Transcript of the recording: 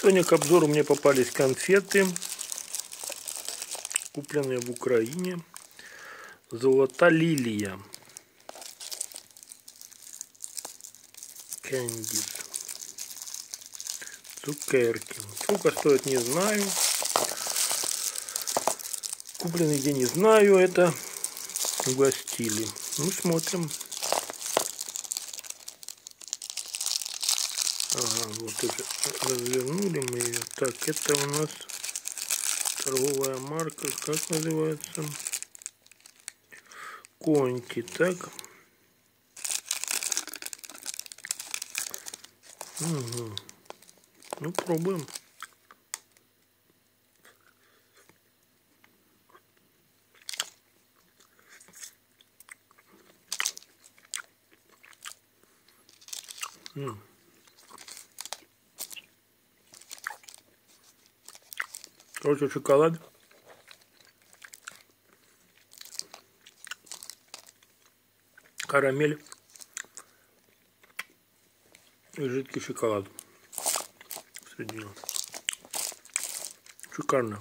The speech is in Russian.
Сегодня к обзору мне попались конфеты, купленные в Украине. Золота лилия. Кэндид. Цукерки. Сколько стоит, не знаю. Купленный где не знаю. Это угостили. Ну, смотрим. Ага, вот мы ее. Так, это у нас торговая марка, как называется? Конти, так. Угу. Ну, пробуем. Mm. Короче, шоколад. Карамель. И жидкий шоколад. Средний. Шикарно.